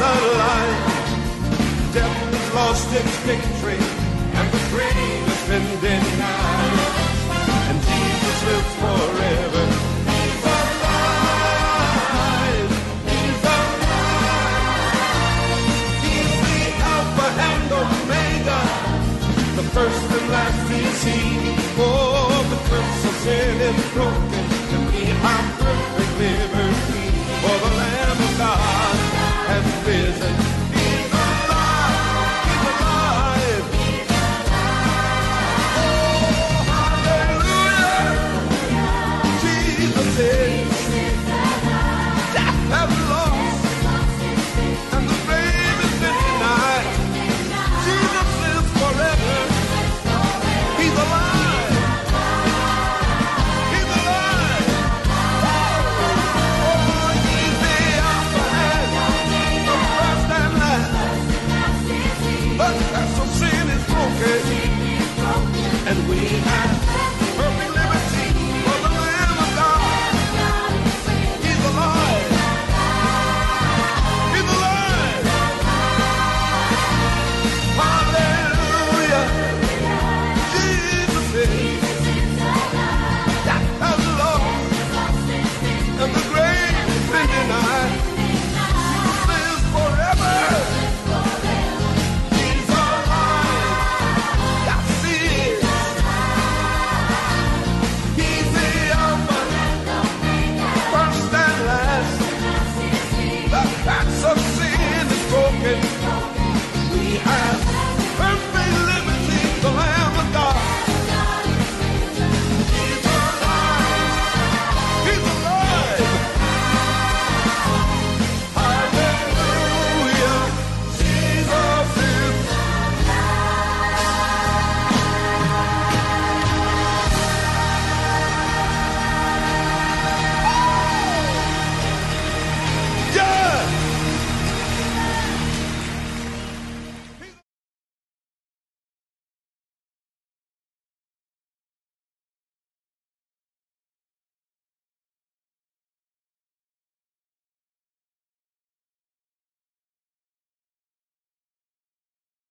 the alive. Death has lost its victory, and the grave has been denied. And Jesus lives forever. He's alive. He's alive. He's the Alpha and Omega. The first and last He's seen Oh, the curse of sin is broken,